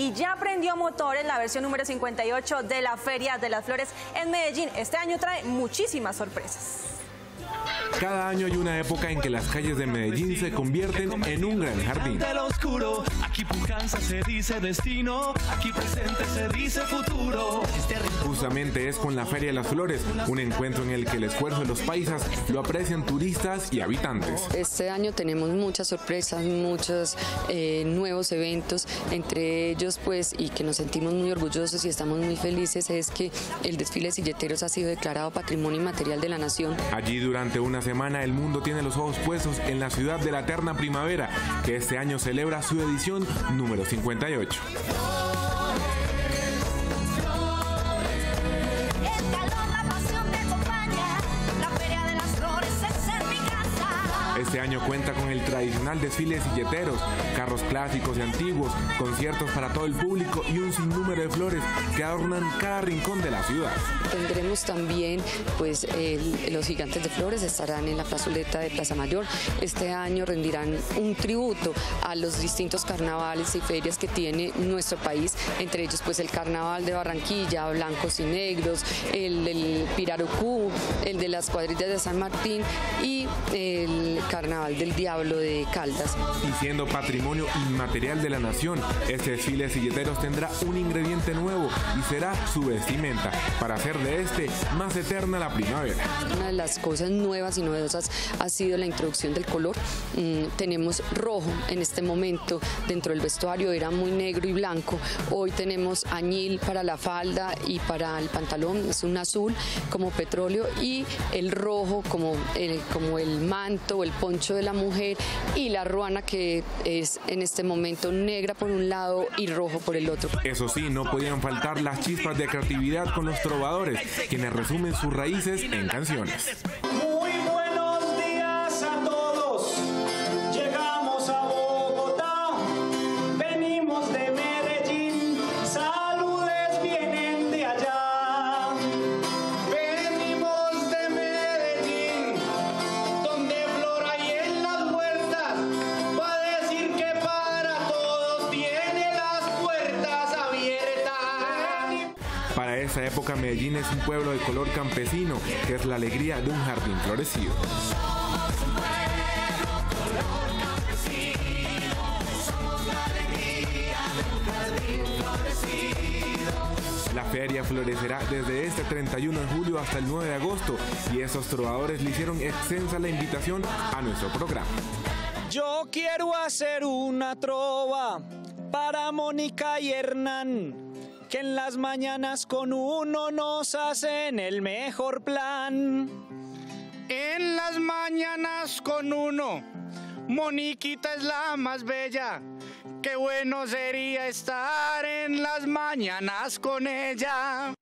y ya prendió motores la versión número 58 de la Feria de las Flores en Medellín. Este año trae muchísimas sorpresas. Cada año hay una época en que las calles de Medellín se convierten en un gran jardín. Aquí pujanza se dice destino, aquí presente se dice futuro. Es con la Feria de las Flores, un encuentro en el que el esfuerzo de los paisas lo aprecian turistas y habitantes. Este año tenemos muchas sorpresas, muchos eh, nuevos eventos, entre ellos pues y que nos sentimos muy orgullosos y estamos muy felices es que el desfile de silleteros ha sido declarado Patrimonio Inmaterial de la Nación. Allí durante una semana el mundo tiene los ojos puestos en la ciudad de la eterna primavera, que este año celebra su edición número 58. Este año cuenta con el tradicional desfile de silleteros, carros clásicos y antiguos, conciertos para todo el público y un sinnúmero de flores que adornan cada rincón de la ciudad. Tendremos también, pues, los gigantes de flores estarán en la plazoleta de Plaza Mayor. Este año rendirán un tributo a los distintos carnavales y ferias que tiene nuestro país, entre ellos, pues, el carnaval de Barranquilla, blancos y negros, el del Pirarucú, el de las cuadrillas de San Martín y el Carnaval del Diablo de Caldas. Y siendo patrimonio inmaterial de la nación, este desfile de silleteros tendrá un ingrediente nuevo y será su vestimenta, para hacer de este más eterna la primavera. Una de las cosas nuevas y novedosas ha sido la introducción del color. Mm, tenemos rojo en este momento dentro del vestuario, era muy negro y blanco. Hoy tenemos añil para la falda y para el pantalón, es un azul como petróleo y el rojo como el, como el manto, el de la mujer y la ruana que es en este momento negra por un lado y rojo por el otro. Eso sí, no podían faltar las chispas de creatividad con los trovadores, quienes resumen sus raíces en canciones. Esa época Medellín es un pueblo de color campesino, que es la alegría de un jardín florecido. La feria florecerá desde este 31 de julio hasta el 9 de agosto y esos trovadores le hicieron extensa la invitación a nuestro programa. Yo quiero hacer una trova para Mónica y Hernán que en las mañanas con uno nos hacen el mejor plan. En las mañanas con uno, Moniquita es la más bella. Qué bueno sería estar en las mañanas con ella.